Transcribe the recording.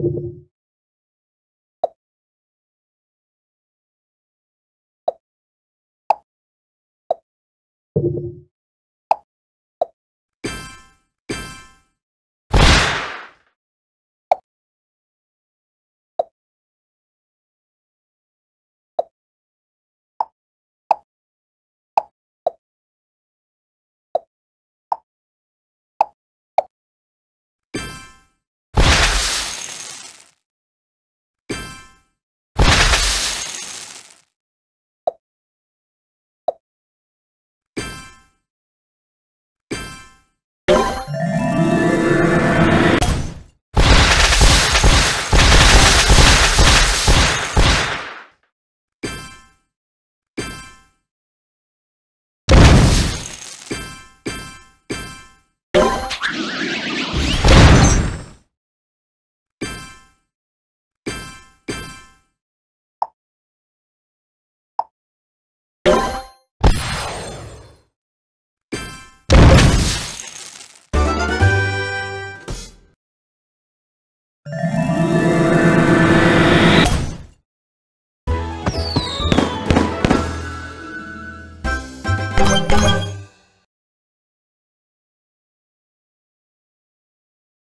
you